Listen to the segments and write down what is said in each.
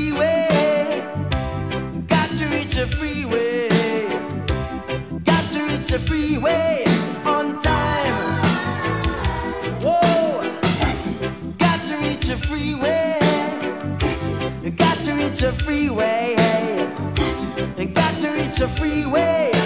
freeway. Got to reach freeway. Got to reach the freeway on time. Whoa. Got to reach freeway. Got to reach freeway. Got to reach a freeway.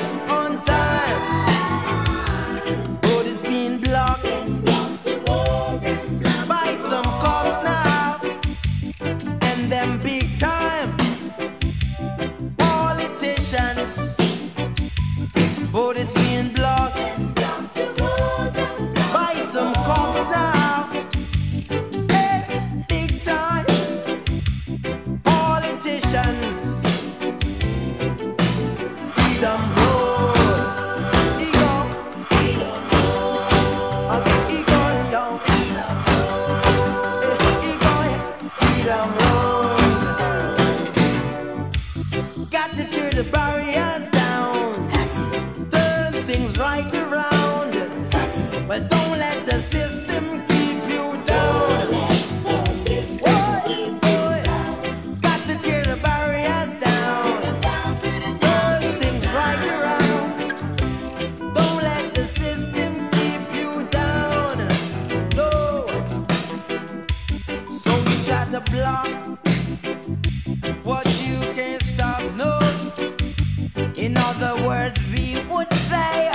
In other words, we would say,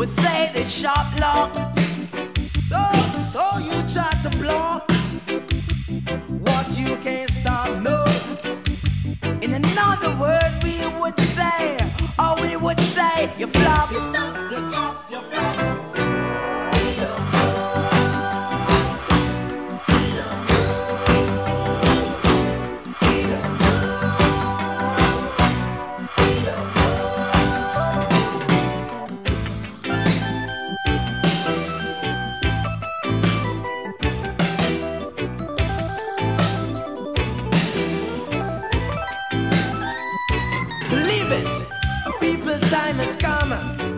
would say the shop lock Believe it. People time has come.